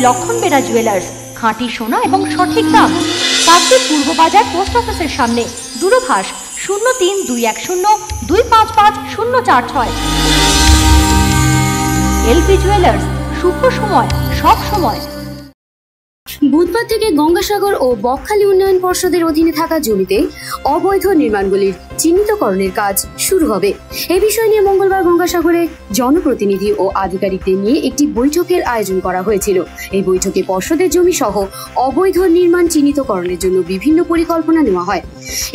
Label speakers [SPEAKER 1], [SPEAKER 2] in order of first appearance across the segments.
[SPEAKER 1] লক্ষণ বেরা জুয়েলার্স খাঁটি সোনা এবং সঠিক দাম। কাকদ্বীপ পূর্ব বাজার পোস্ট অফিসের সামনে, দূরভাষ শূন্য তিন দুই এক শূন্য দুই পাঁচ পাঁচ শূন্য চার ছয়। এলপি জুয়েলার্স শুভ সময়, সব সময়।
[SPEAKER 2] বুধবার থেকে গঙ্গাসাগর ও বকখালি উন্নয়ন পর্ষদের অধীনে থাকা জমিতে অবৈধ নির্মাণগুলির চিহ্নিতকরণের কাজ শুরু হবে। এ বিষয় নিয়ে মঙ্গলবার গঙ্গাসাগরে জনপ্রতিনিধি ও আধিকারিকদের নিয়ে একটি বৈঠকের আয়োজন করা হয়েছিল। এই বৈঠকে পর্ষদের জমি সহ অবৈধ নির্মাণ চিহ্নিতকরণের জন্য বিভিন্ন পরিকল্পনা নেওয়া হয়।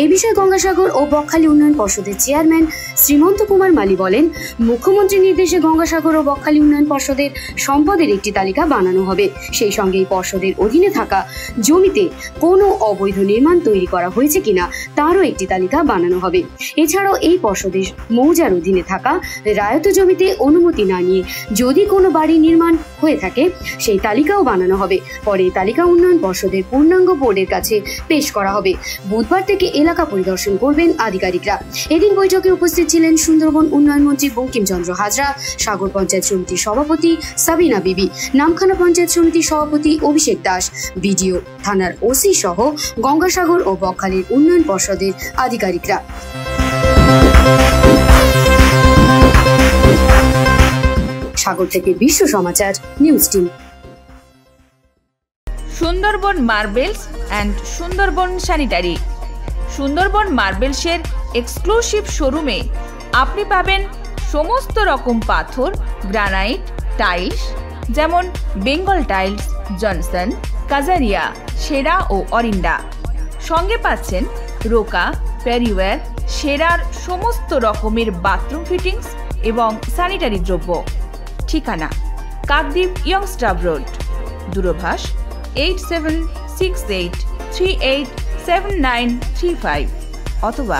[SPEAKER 2] এ বিষয়ে গঙ্গাসাগর ও বকখালি উন্নয়ন পর্ষদের চেয়ারম্যান শ্রীমন্ত কুমার মালি বলেন, মুখ্যমন্ত্রীর নির্দেশে গঙ্গাসাগর ও বকখালি উন্নয়ন পর্ষদের সম্পদের একটি তালিকা বানানো হবে। সেই সঙ্গে এই পর্ষদের অধীনে থাকা জমিতে কোনো অবৈধ নির্মাণ তৈরি করা হয়েছে কিনা তারও একটি তালিকা বানানো হবে। এছাড়াও এই পর্ষদের মৌজার অধীনে থাকা রায়ত জমিতে অনুমতি না নিয়ে যদি কোনো বাড়ি নির্মাণ হয়ে থাকে, সেই তালিকাও বানানো হবে। পরে তালিকা উন্নয়ন পর্ষদের পূর্ণাঙ্গ বোর্ডের কাছে পেশ করা হবে। বুধবার থেকে এলাকা পরিদর্শন করবেন আধিকারিকরা। এদিন বৈঠকে উপস্থিত ছিলেন সুন্দরবন উন্নয়ন মন্ত্রী বঙ্কিমচন্দ্র হাজরা, সাগর পঞ্চায়েত সমিতির সভাপতি সাবিনা বিবি, নামখানা পঞ্চায়েত সমিতির সভাপতি অভিষেক দাস বিডিও থানার ওসি সহ গঙ্গাসাগর ও বকখালির উন্নয়ন পর্ষদের আধিকারিকরা। সাগর থেকে Biswa Samachar, news team.
[SPEAKER 3] Sundarban marbles and Sundarban sanitary. Sundarban মার্বেলসের exclusive শোরুমে আপনি পাবেন সমস্ত রকম পাথর, গ্রানাইট, টাইলস, যেমন বেঙ্গল টাইলস জনসন, কাজারিয়া, সেরা ও অরিন্ডা সঙ্গে পাচ্ছেন রোকা প্যারিওয়্যার সেরার সমস্ত রকমের বাথরুম ফিটিংস এবং স্যানিটারি দ্রব্য। ঠিকানা, Kakdwip youngster road. দূরভাষ, eight seven six eight three eight seven nine three five অথবা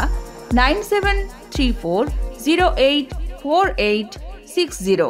[SPEAKER 3] nine seven three four zero eight four eight six zero.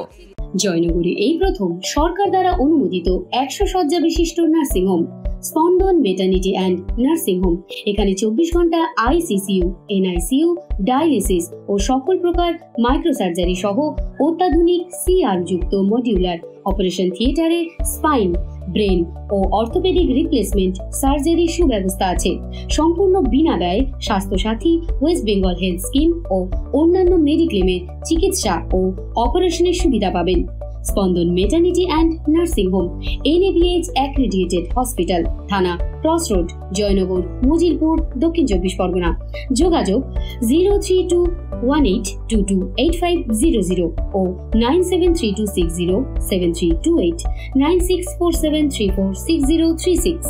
[SPEAKER 2] জয়নগরে এই প্রথম সরকার দ্বারা অনুমোদিত একশো শয্যা বিশিষ্ট নার্সিংহোম স্পন্দন মেটার্নিটি অ্যান্ড নার্সিং হোম এখানে চব্বিশ ঘণ্টা আইসিসিউ এনআইসিইউ ডায়ালিসিস ও সকল প্রকার মাইক্রোসার্জারি সহ অত্যাধুনিক সিআর যুক্ত মডিউলার অপারেশন থিয়েটারে স্পাইন ব্রেন ও অর্থোপেডিক রিপ্লেসমেন্ট সার্জারির সুব্যবস্থা আছে। সম্পূর্ণ বিনা ব্যয় Swasthyasathi West Bengal health scheme ও অন্যান্য মেডিক্লেমের চিকিৎসা ও অপারেশনের সুবিধা পাবেন। Spandan maternity and nursing home NABH accredited hospital থানা ক্রস রোড জয়নগর মুজিলপুর দক্ষিণ চব্বিশ পরগনা। যোগাযোগ zero three two one eight two two eight five zero zero ও nine seven three two six zero seven three two eight, nine six four seven three four six zero three six.